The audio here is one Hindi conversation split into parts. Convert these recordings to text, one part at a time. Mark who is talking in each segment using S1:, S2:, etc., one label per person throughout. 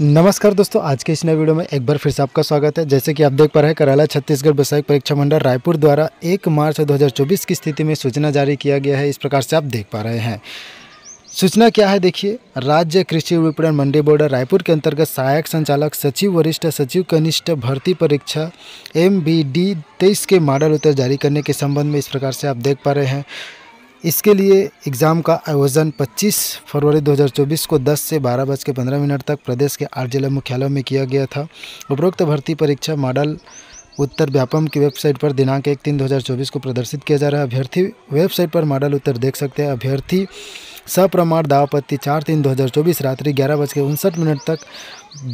S1: नमस्कार दोस्तों, आज के इस नए वीडियो में एक बार फिर से आपका स्वागत है। जैसे कि आप देख पा रहे हैं, कराला, छत्तीसगढ़ व्यवसायिक परीक्षा मंडल, रायपुर द्वारा 1 मार्च 2024 की स्थिति में सूचना जारी किया गया है। इस प्रकार से आप देख पा रहे हैं। सूचना क्या है, देखिए, राज्य कृषि विपणन मंडी बोर्ड, रायपुर के अंतर्गत सहायक संचालक, सचिव, वरिष्ठ सचिव, कनिष्ठ भर्ती परीक्षा, एम बी डी तेईस के मॉडल उत्तर जारी करने के संबंध में इस प्रकार से आप देख पा रहे हैं। इसके लिए एग्ज़ाम का आयोजन 25 फरवरी 2024 को 10 से बारह बज के पंद्रह मिनट तक प्रदेश के आठ जिला मुख्यालयों में किया गया था। उपरोक्त भर्ती परीक्षा मॉडल उत्तर व्यापम की वेबसाइट पर दिनांक एक तीन 2024 को प्रदर्शित किया जा रहा है। अभ्यर्थी वेबसाइट पर मॉडल उत्तर देख सकते हैं। अभ्यर्थी सप्रमाण दावापत्ति चार तीन दो हज़ार चौबीस रात्रि ग्यारह बज के उनसठ मिनट तक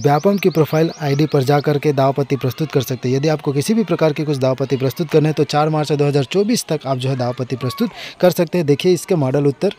S1: व्यापम की प्रोफ़ाइल आईडी पर जाकर के दावापत्ति प्रस्तुत कर सकते हैं। यदि आपको किसी भी प्रकार की कुछ दावापत्ति प्रस्तुत करने हैं तो चार मार्च 2024 तक आप जो है दावापत्ति प्रस्तुत कर सकते हैं। देखिए इसके मॉडल उत्तर।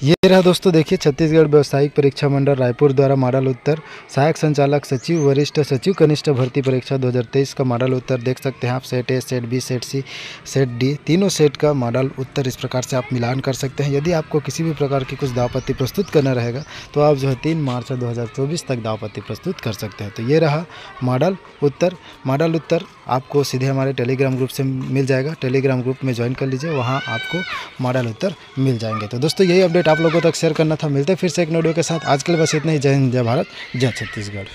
S1: ये रहा दोस्तों, देखिए, छत्तीसगढ़ व्यवसायिक परीक्षा मंडल रायपुर द्वारा मॉडल उत्तर। सहायक संचालक सचिव, वरिष्ठ सचिव, कनिष्ठ भर्ती परीक्षा 2023 का मॉडल उत्तर देख सकते हैं आप। Set A set B set C set D तीनों सेट का मॉडल उत्तर इस प्रकार से आप मिलान कर सकते हैं। यदि आपको किसी भी प्रकार की कुछ दावपत्ति प्रस्तुत करना रहेगा तो आप जो है तीन मार्च दो हज़ार चौबीस तक दावपत्ति प्रस्तुत कर सकते हैं। तो ये रहा मॉडल उत्तर। मॉडल उत्तर आपको सीधे हमारे टेलीग्राम ग्रुप से मिल जाएगा। टेलीग्राम ग्रुप में ज्वाइन कर लीजिए, वहाँ आपको मॉडल उत्तर मिल जाएँगे। तो दोस्तों, यही अपडेट आप लोगों तक शेयर करना था। मिलते फिर से एक नोडियो के साथ। आज के लिए बस इतना ही। जय हिंद, जय भारत, जय छत्तीसगढ़।